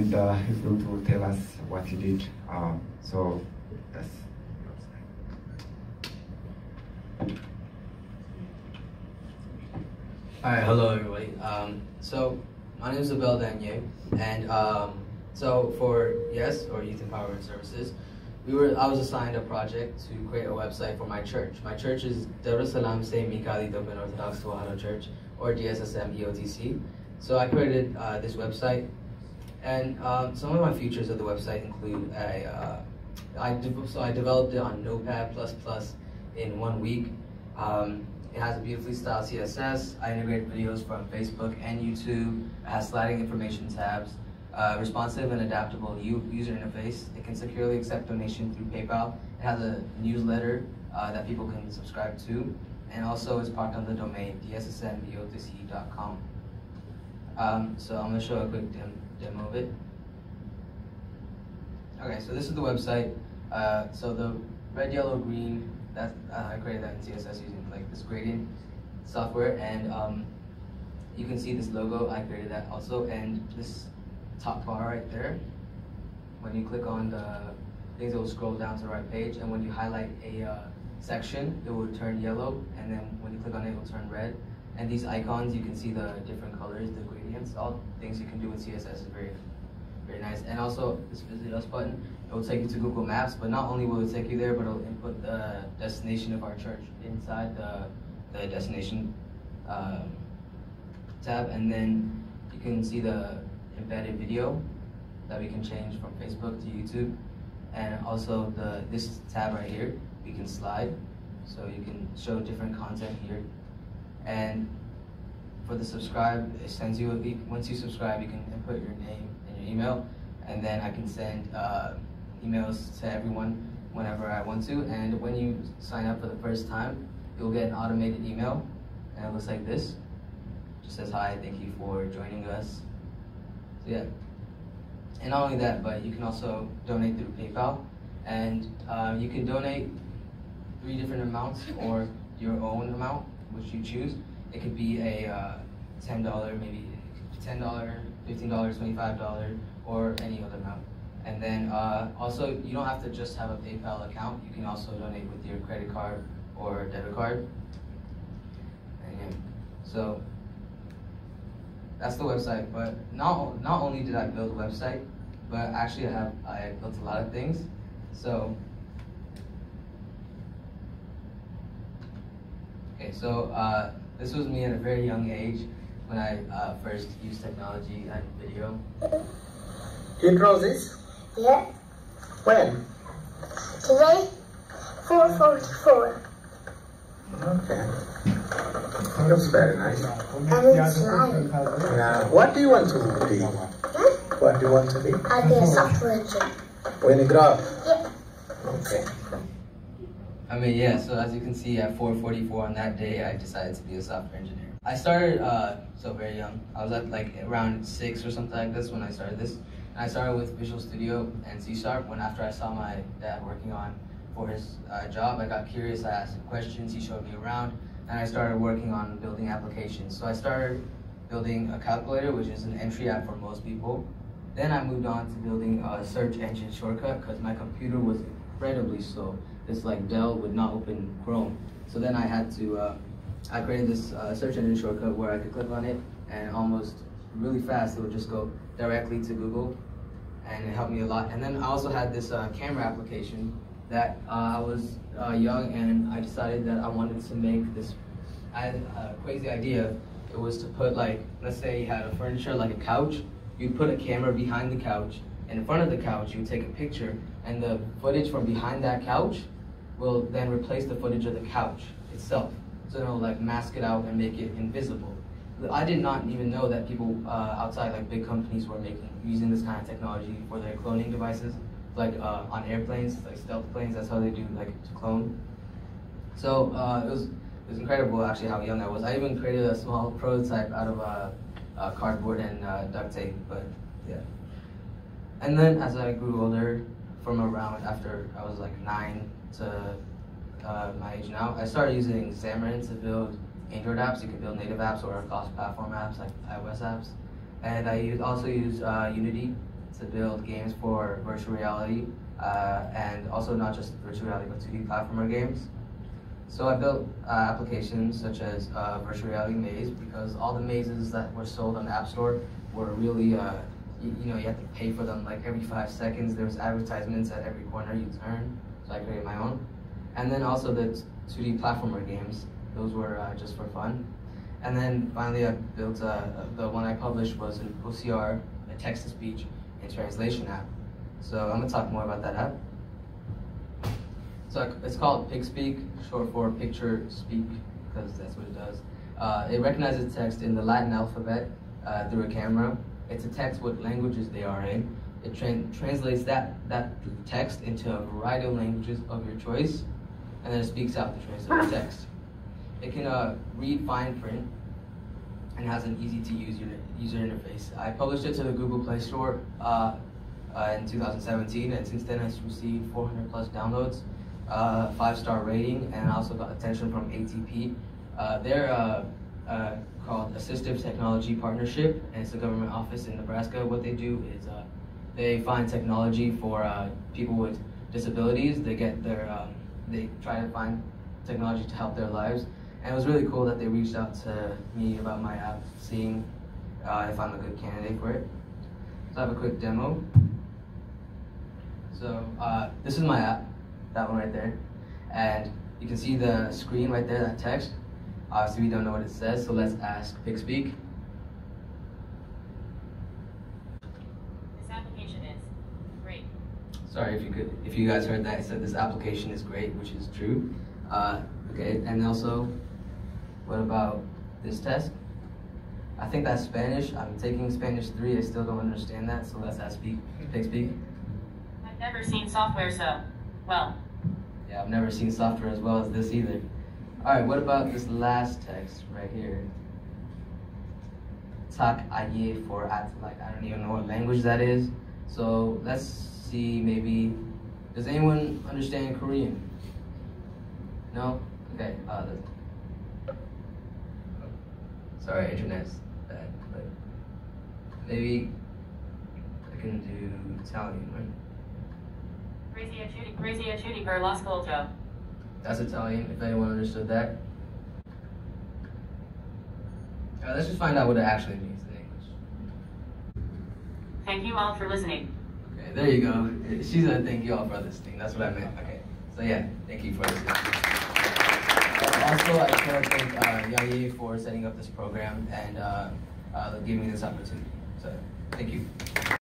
and uh, he's going to tell us what he did. Um, so that's. All right, hello everybody. Um, so my name is Abel Dagne, and um, so for Yes or Youth Empowerment Services, we were I was assigned a project to create a website for my church. My church is Darussalam Se Mikali Dublin Orthodox Tewahedo Church, or DSSM EOTC. So I created uh, this website, and um, some of my features of the website include a uh, I so I developed it on Notepad plus plus in one week. Um, it has a beautifully styled CSS. I integrate videos from Facebook and YouTube. It has sliding information tabs, uh, responsive and adaptable user interface. It can securely accept donation through PayPal. It has a newsletter uh, that people can subscribe to, and also it's parked on the domain dssmeotc.com. Um, so I'm gonna show a quick dem- demo of it. Okay, so this is the website. Uh, so the red, yellow, green, that uh, I created that in CSS using like this gradient software, and um, you can see this logo. I created that also, and this top bar right there. When you click on the things, it will scroll down to the right page, and when you highlight a uh, section, it will turn yellow, and then when you click on it, it will turn red. And these icons, you can see the different colors, the all things you can do with CSS is very very nice. And also, this Visit Us button, it will take you to Google Maps, but not only will it take you there, but it'll input the destination of our church inside the, the destination um, tab, and then you can see the embedded video that we can change from Facebook to YouTube, and also the this tab right here, we can slide, so you can show different content here, and for the subscribe, it sends you, a, once you subscribe, you can input your name and your email, and then I can send uh, emails to everyone whenever I want to. And when you sign up for the first time, you'll get an automated email, and it looks like this. Just says hi, thank you for joining us. So yeah, and not only that, but you can also donate through PayPal, and uh, you can donate three different amounts or your own amount, which you choose. It could be a uh, ten dollar, maybe ten dollar, fifteen dollars, twenty five dollar, or any other amount. And then uh, also, you don't have to just have a PayPal account. You can also donate with your credit card or debit card. And so that's the website. But not not only did I build a website, but actually I have I built a lot of things. So okay, so uh, this was me at a very young age when I uh, first used technology and video. You draw this? Yeah. When? Today, 444. Okay. Looks very nice. And it's live. Now, what do you want to be? Huh? What do you want to be? I'll be a software engineer. When you grow up? Yeah. Okay. I mean, yeah, so as you can see at 444 on that day, I decided to be a software engineer. I started uh, so very young. I was at like around six or something like this when I started this. And I started with Visual Studio and C Sharp when after I saw my dad working on for his uh, job, I got curious, I asked him questions, he showed me around, and I started working on building applications. So I started building a calculator, which is an entry app for most people. Then I moved on to building a search engine shortcut because my computer was incredibly slow. This like Dell would not open Chrome. So then I had to, uh, I created this uh, search engine shortcut where I could click on it and almost really fast it would just go directly to Google and it helped me a lot. And then I also had this uh, camera application that uh, I was uh, young and I decided that I wanted to make this I had a crazy idea. It was to put like, let's say you had a furniture like a couch, you'd put a camera behind the couch, and in front of the couch you take a picture, and the footage from behind that couch will then replace the footage of the couch itself. So it'll like mask it out and make it invisible. I did not even know that people uh, outside like big companies were making using this kind of technology for their cloaking devices, like uh, on airplanes, like stealth planes. That's how they do like to clone. So uh, it was it was incredible actually how young I was. I even created a small prototype out of cardboard and uh, duct tape, but yeah. And then as I grew older, from around after I was like nine to uh, my age now, I started using Xamarin to build Android apps. You can build native apps or cross-platform apps like iOS apps. And I use, also use uh, Unity to build games for virtual reality, uh, and also not just virtual reality, but 2D platformer games. So I built uh, applications such as uh, virtual reality maze because all the mazes that were sold on the App Store were really, uh, you, you know, you had to pay for them like every five seconds. There was advertisements at every corner you turn, so I created my own. And then also the 2D platformer games. Those were uh, just for fun. And then finally, I built uh, the one I published was an OCR, a text-to-speech and translation app. So I'm gonna talk more about that app. So it's called PicSpeak, short for Picture Speak, because that's what it does. Uh, it recognizes text in the Latin alphabet uh, through a camera. It detects what languages they are in. It tra translates that, that text into a variety of languages of your choice, and then it speaks out the translated text. It can uh, read fine print and has an easy to use user interface. I published it to the Google Play Store uh, uh, in 2017, and since then it's received 400 plus downloads, uh, five star rating, and I also got attention from ATP. Uh, they're uh, called Assistive Technology Partnership, and it's a government office in Nebraska. What they do is they find technology for people with disabilities. They get their, um, they try to find technology to help their lives. And it was really cool that they reached out to me about my app, seeing uh, if I'm a good candidate for it. So I have a quick demo. So uh, this is my app, that one right there. And you can see the screen right there, that text. Obviously we don't know what it says, so let's ask PicSpeak. This application is great. Sorry if you could, if you guys heard that, it said this application is great, which is true. Uh, okay, and also what about this test? I think that's Spanish. I'm taking Spanish 3. I still don't understand that, so let's ask speak, PicSpeak. I've never seen software so well. Yeah, I've never seen software as well as this either. All right, what about this last text right here? Tak aye for at, like, I don't even know what language that is. So let's see, maybe, does anyone understand Korean? No? Okay, uh, Sorry, internet's bad, but maybe I can do Italian, right? Grazie a tutti, grazie a tutti per l'ascolto. That's Italian, if anyone understood that. Alright, let's just find out what it actually means in English. Thank you all for listening. Okay, there you go. She's gonna thank you all for listening. That's what I meant. Okay, so yeah, thank you for listening also, I just want to thank uh, Yayi for setting up this program and uh, uh, giving me this opportunity. So, thank you.